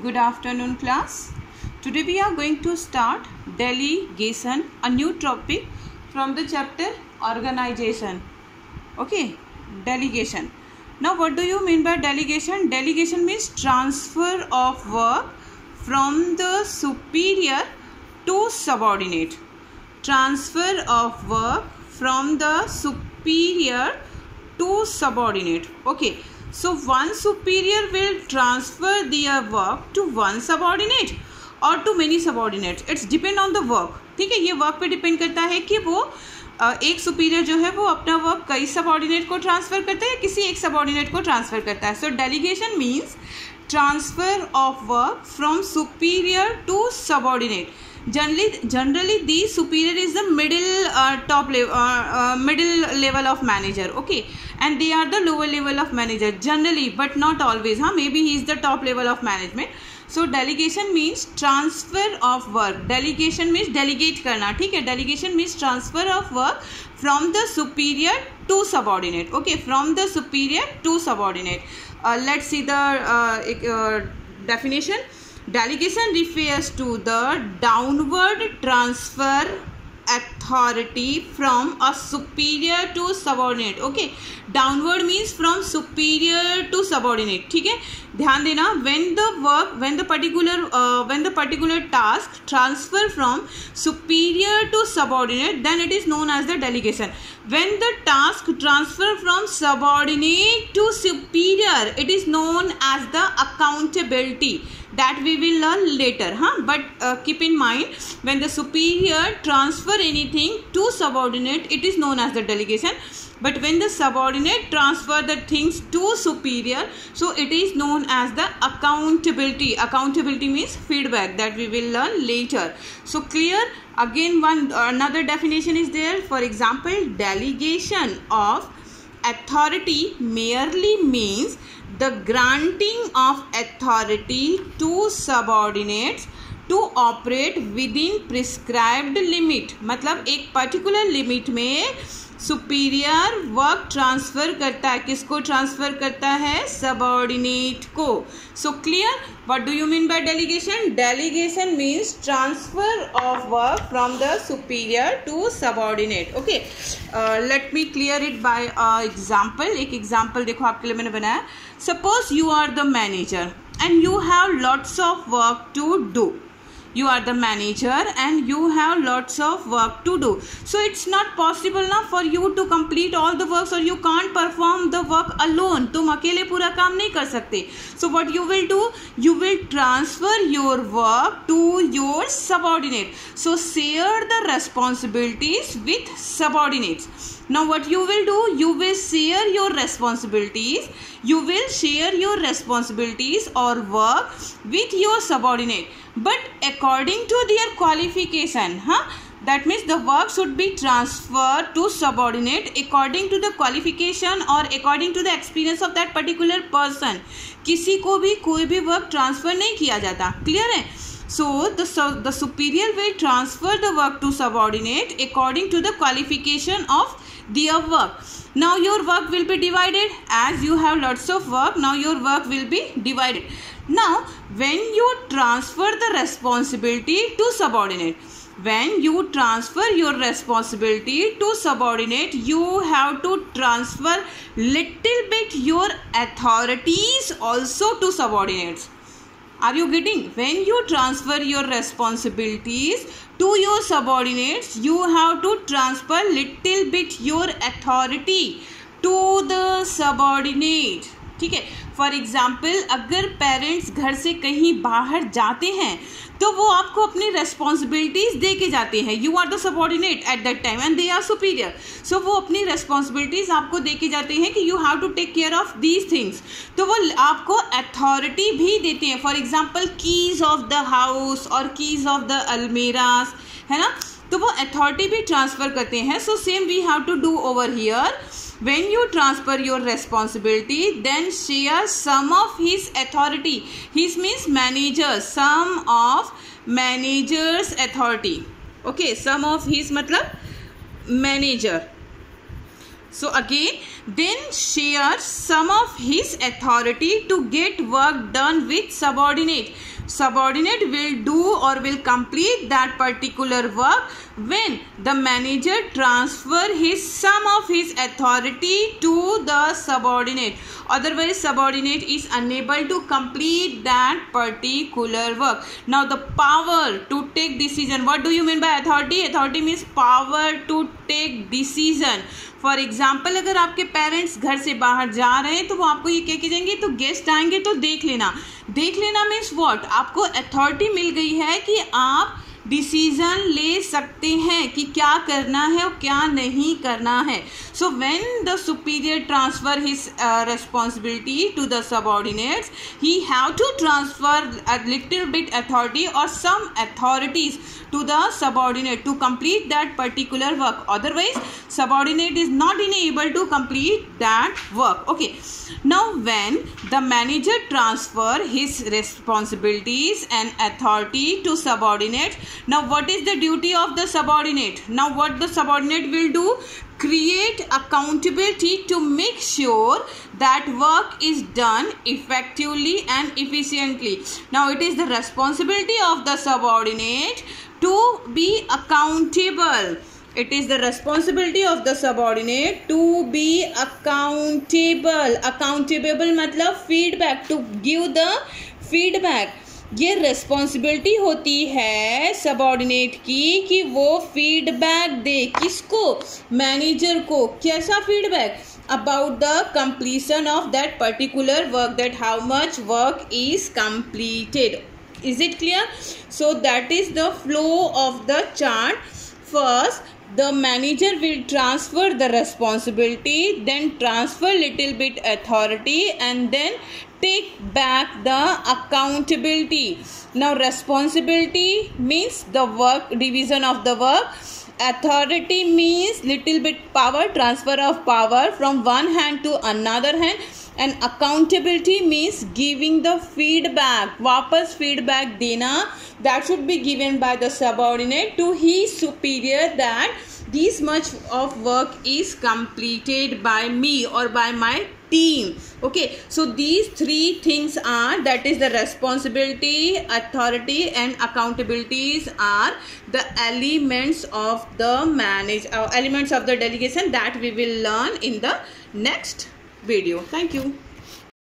good afternoon class. Today we are going to start delegation a new topic from the chapter organization. Okay delegation. Now what do you mean by delegation? Delegation means transfer of work from the superior to subordinate. Transfer of work from the superior to subordinate. Okay so, one superior will transfer their work to one subordinate और to many subordinates. It's depend on the work ठीक है, ये work पे depend करता है कि वो एक सुपीरियर जो है वो अपना वर्क कई सबॉर्डिनेट को ट्रांसफ़र करता है किसी एक सबॉर्डिनेट को ट्रांसफ़र करता है. So delegation means transfer of work from superior to subordinate generally generally the superior is the middle top middle level of manager okay and they are the lower level of manager generally but not always हाँ may be he is the top level of management so delegation means transfer of work delegation means delegate करना ठीक है delegation means transfer of work from the superior to subordinate okay from the superior to subordinate let's see the definition Delegation refers to the downward transfer authority from a superior to subordinate okay downward means from superior to subordinate ठीक है ध्यान देना when the work when the particular uh, when the particular task transfer from superior to subordinate then it is known as the delegation when the task transfer from subordinate to superior it is known as the accountability that we will learn later huh? But uh, keep in mind when the superior transfer anything to subordinate it is known as the delegation. But when the subordinate transfer the things to superior so it is known as the accountability. Accountability means feedback that we will learn later. So clear? Again one another definition is there. For example delegation of authority merely means the granting of authority to subordinates to operate within prescribed limit मतलब एक particular limit में superior work transfer करता है। किसको transfer करता है? Subordinate को। So clear what do you mean by delegation delegation means transfer of work from the superior to subordinate okay let me clear it by example एक example देखो आपके लिए मैंने बनाया। Suppose you are the manager and you have lots of work to do you are the manager and you have lots of work to do so it's not possible now for you to complete all the works or you can't perform the work alone तुम अकेले पूरा काम नहीं कर सकते so what you will do you will transfer your work to your subordinate so share the responsibilities with subordinates now what you will do you will share your responsibilities. You will share your responsibilities or work with your subordinate. But according to their qualification huh that means the work should be transfer to subordinate according to the qualification और according to the experience of that particular person किसी को भी कोई भी work transfer नहीं किया जाता। Clear है? So the superior will transfer the work to subordinate according to the qualification of their work now your work will be divided as you have lots of work now your work will be divided now when you transfer the responsibility to subordinate when you transfer your responsibility to subordinate, you have to transfer little bit your authorities also to subordinates. Are you getting? When you transfer your responsibilities to your subordinates, you have to transfer little bit your authority to the subordinate. ठीक है for example अगर parents घर से कहीं बाहर जाते हैं तो वो आपको अपनी रेस्पॉन्सिबिलिटीज़ दे के जाते हैं। You are the subordinate at that time and they are superior so वो अपनी रेस्पॉन्सिबिलिटीज़ आपको दे के जाते हैं कि you have to take care of these things तो वो आपको अथॉरिटी भी देते हैं। For example keys of the house और कीज़ ऑफ़ द अलमेरास है ना? तो वो अथॉरिटी भी ट्रांसफ़र करते हैं। So same we have to do over here when you transfer your responsibility then share some of his authority his means manager some of manager's authority okay some of his मतलब manager so again then share some of his authority to get work done with subordinate subordinate will do or will complete that particular work when the manager transfer his some of his authority to the subordinate otherwise subordinate is unable to complete that particular work now the power to take decision what do you mean by authority authority means power to take decision for example अगर आपके parents घर से बाहर जा रहे हैं तो वो आपको ये कह के जाएँगे तो गेस्ट आएँगे तो देख लेना देख लेना मीन्स वॉट आपको अथॉरिटी मिल गई है कि आप डिसीज़न ले सकते हैं कि क्या करना है और क्या नहीं करना है। So when the superior transfer his responsibility to the subordinates he have to transfer little bit authority और some authorities to the subordinate to complete that particular work otherwise subordinate is not in able to complete that work okay now when the manager transfer his responsibilities and authority to subordinate now what is the duty of the subordinate? Now what the subordinate will do? Create accountability to make sure that work is done effectively and efficiently. Now it is the responsibility of the subordinate to be accountable. It is the responsibility of the subordinate to be accountable. Accountable matlab feedback to give the feedback ये responsibility होती है subordinate की कि वो feedback दे किसको? Manager को। कैसा feedback about the completion of that particular work that how much work is completed is it clear so that is the flow of the chart. First the manager will transfer the responsibility then transfer little bit authority and then take back the accountability. Now responsibility means the work division of the work authority means little bit power transfer of power from one hand to another hand. And accountability means giving the feedback wapas feedback dena that should be given by the subordinate to his superior that this much of work is completed by me or by my team okay so these three things are that is the responsibility authority and accountabilities are the elements of the manage uh, elements of the delegation that we will learn in the next video. Thank you.